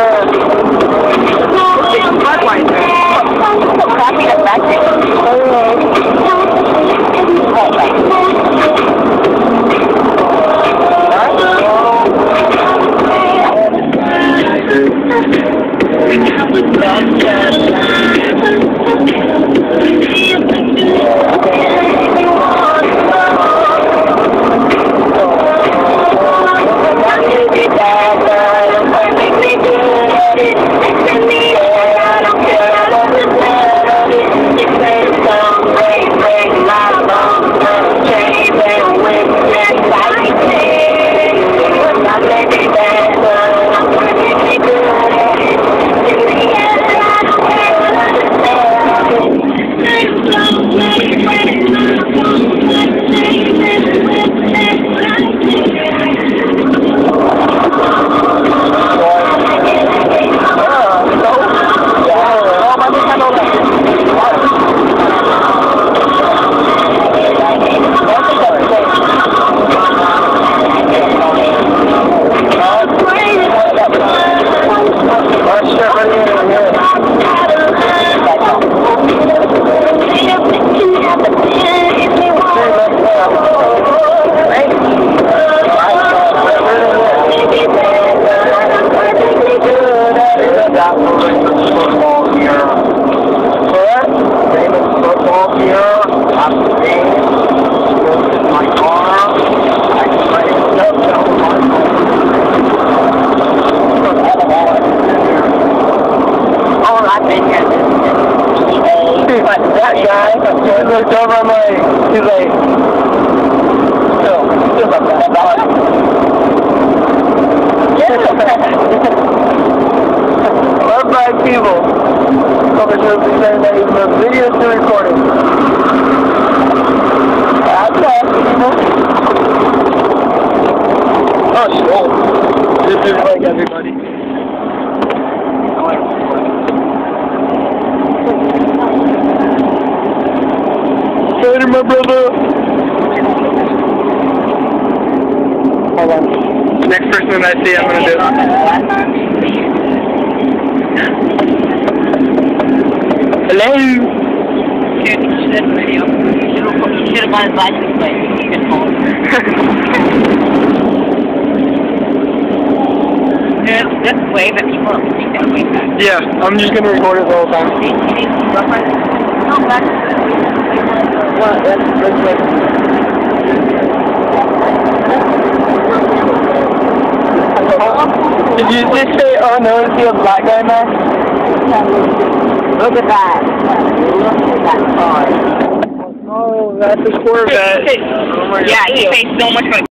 Gracias. Like, he's like, still, still about that. Love black people. Cover shows me saying that even the video still recording. That's that, people. Oh, shit. This is like everybody. My brother. Hold on. Next person I see, I'm gonna do. Hello. Dude, video. You should have got his license plate. You can hold. Dude, just wave at people and take that wave back. yeah, I'm just gonna record it all the whole time. See, see, reference? No, back. What? That's, that's like, did you just say, oh no, is he a black guy now? Look at that. Look at that car. Oh, that's a Corvette. Oh Yeah, he paid so much money.